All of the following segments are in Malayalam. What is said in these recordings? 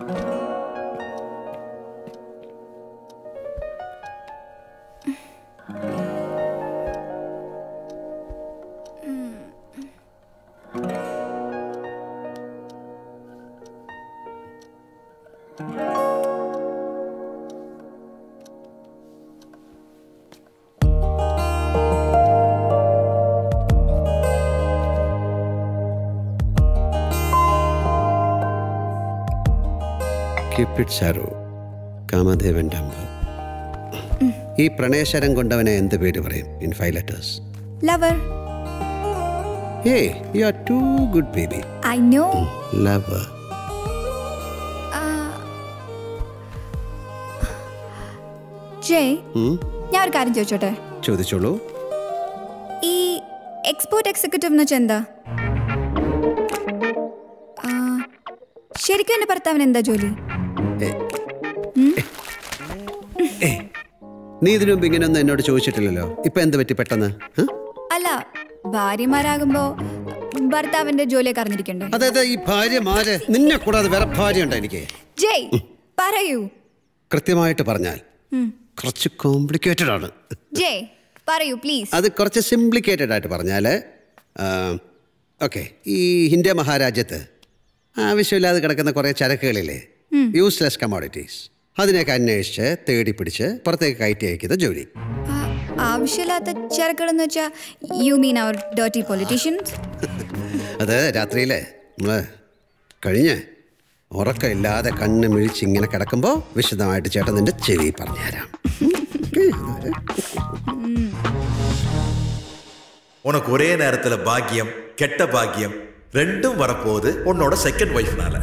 嗯，嗯。ക്യൂപ്പിഡ് കാമദേവന്റെ കാമദേവൻ ഡംബു. ഈ പ്രണയശരം കൊണ്ടവനെ എന്ത് പേര് പറയും? In five letters lover hey you are too good baby I know lover Jai ഞാൻ ഒരു കാര്യം ചോദിച്ചോട്ടെ? ചോദിച്ചോളൂ. ഈ എക്സ്പോർട്ട് എക്സിക്യൂട്ടീവ് എന്ന് വെച്ചാൽ എന്താ? ശരിക്കും എന്റെ ഭർത്താവിന് എന്താ ജോലി? നീ ഇതിനു മുമ്പ് ഇങ്ങനെയൊന്നും എന്നോട് ചോദിച്ചിട്ടില്ലല്ലോ. ഇപ്പൊ എന്ത് പറ്റി പെട്ടെന്ന്? അല്ല ഭാര്യമാരാകുമ്പോ ഭർത്താവിന്റെ ജോലിയൊക്കെ അറിഞ്ഞിരിക്കണ്ടേ? അതായത് ഈ ഭാര്യമാര് നിന്നെ കൂടാതെ വേറെ ഭാര്യ ഉണ്ടോ എനിക്ക്? ജയ് പറയൂ. കൃത്യമായിട്ട് പറഞ്ഞാൽ കുറച്ച് കോംപ്ലിക്കേറ്റഡ് ആണ്. ജയ് പറയൂ പ്ലീസ് അത് കുറച്ച് സിംപ്ലിക്കേറ്റഡ് ആയിട്ട് പറഞ്ഞാൽ ഓക്കെ ഈ ഇന്ത്യ മഹാരാജ്യത്ത് ആവശ്യമില്ലാതെ കിടക്കുന്ന കുറേ ചരക്കുകളില്ലേ? യൂസ്ലെസ് കമോഡിറ്റീസ് അതിനെയൊക്കെ അന്വേഷിച്ച് തേടി പിടിച്ച് പുറത്തേക്ക് കയറ്റി അയക്കുന്ന ജോലി ആവശ്യമില്ലാത്ത ചരക്കുകളെന്ന് വെച്ചാ you mean our dirty politicians അത് രാത്രിയിലെ നമ്മൾ കഴിഞ്ഞ് ഉറക്കമില്ലാതെ കണ്ണ് മിഴിച്ച് ഇങ്ങനെ കിടക്കുമ്പോൾ വിശദമായിട്ട് ചേട്ടൻ നിന്റെ ചെവി പറഞ്ഞുതരാം உனக்கு ஒரே நேரத்துல பாக்கியம் கெட்ட பாக்கியம் ரெண்டும் வரப்போகுது உன்னோட செகண்ட் ஒய்ஃப்னால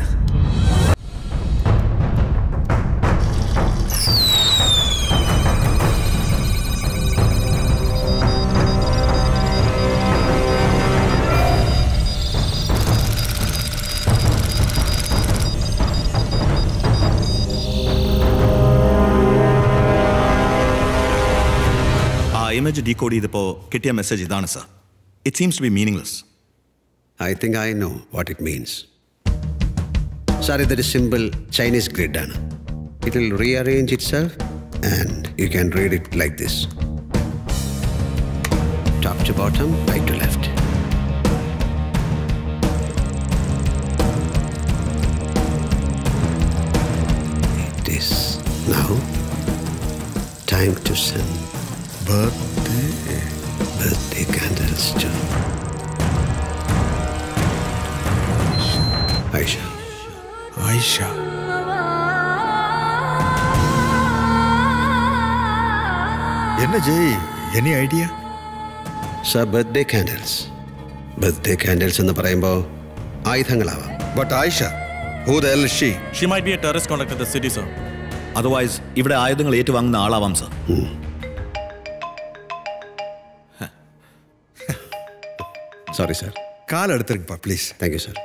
ഇമേജ് ഡീകോഡ് ചെയ്തപ്പോൾ കിട്ടിയ മെസ്സേജ് ഇതാണ് sir it seems to be meaningless I think I know what it means sir ഇതൊരു സിമ്പിൾ ചൈനീസ് ഗ്രിഡ് ആണ് it will rearrange itself and you can read it like this top to bottom right to left It is now time to send birthday birthday candles to Aisha. Aisha. என்ன Jai any idea sir birthday candles birthday candles എന്ന് പറയുമ്പോൾ ആയുധങ്ങളാവാം but Aisha who the hell she she might be a terrorist contact at the city sir otherwise ഇവിടെ ആയുധങ്ങൾ ഏറ്റുവാങ്ങുന്ന ആളാവാം സർ சாரி சார் கால் எடுத்துருங்கப்பா ப்ளீஸ் தேங்க்யூ சார்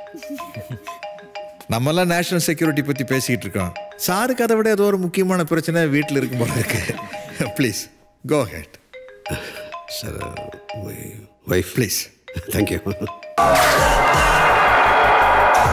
நம்மெல்லாம் நேஷனல் செக்யூரிட்டி பற்றி பேசிக்கிட்டு இருக்கோம். சாருக்கு அதை விட ஏதோ ஒரு முக்கியமான பிரச்சனை வீட்டில் இருக்கும் போல இருக்கு. Please go ahead sir my wife please thank you